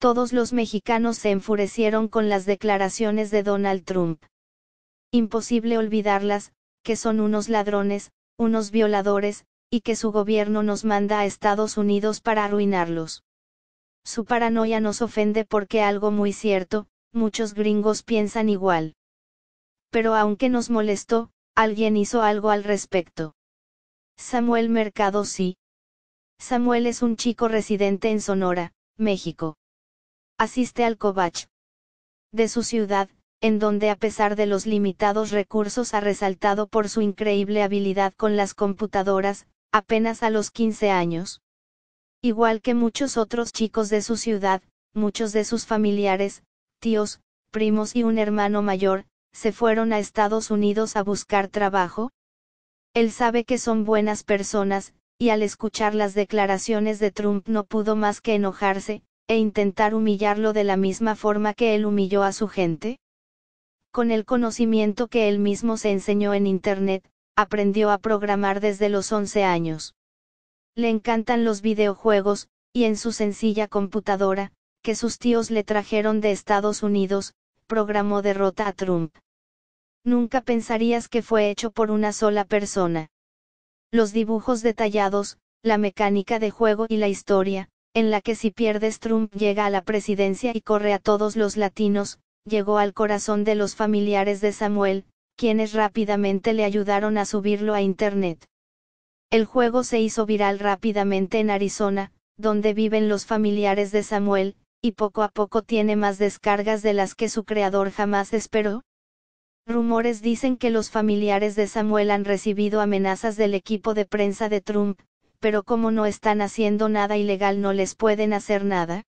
Todos los mexicanos se enfurecieron con las declaraciones de Donald Trump. Imposible olvidarlas, que son unos ladrones, unos violadores, y que su gobierno nos manda a Estados Unidos para arruinarlos. Su paranoia nos ofende porque algo muy cierto, muchos gringos piensan igual. Pero aunque nos molestó, alguien hizo algo al respecto. Samuel Mercado sí. Samuel es un chico residente en Sonora, México. Asiste al Covach. De su ciudad, en donde a pesar de los limitados recursos ha resaltado por su increíble habilidad con las computadoras, apenas a los 15 años. Igual que muchos otros chicos de su ciudad, muchos de sus familiares, tíos, primos y un hermano mayor, se fueron a Estados Unidos a buscar trabajo, él sabe que son buenas personas, y al escuchar las declaraciones de Trump no pudo más que enojarse, e intentar humillarlo de la misma forma que él humilló a su gente. Con el conocimiento que él mismo se enseñó en Internet, aprendió a programar desde los 11 años. Le encantan los videojuegos, y en su sencilla computadora, que sus tíos le trajeron de Estados Unidos, programó derrota a Trump. Nunca pensarías que fue hecho por una sola persona. Los dibujos detallados, la mecánica de juego y la historia, en la que si pierdes Trump llega a la presidencia y corre a todos los latinos, llegó al corazón de los familiares de Samuel, quienes rápidamente le ayudaron a subirlo a Internet. El juego se hizo viral rápidamente en Arizona, donde viven los familiares de Samuel, y poco a poco tiene más descargas de las que su creador jamás esperó. Rumores dicen que los familiares de Samuel han recibido amenazas del equipo de prensa de Trump, pero como no están haciendo nada ilegal no les pueden hacer nada.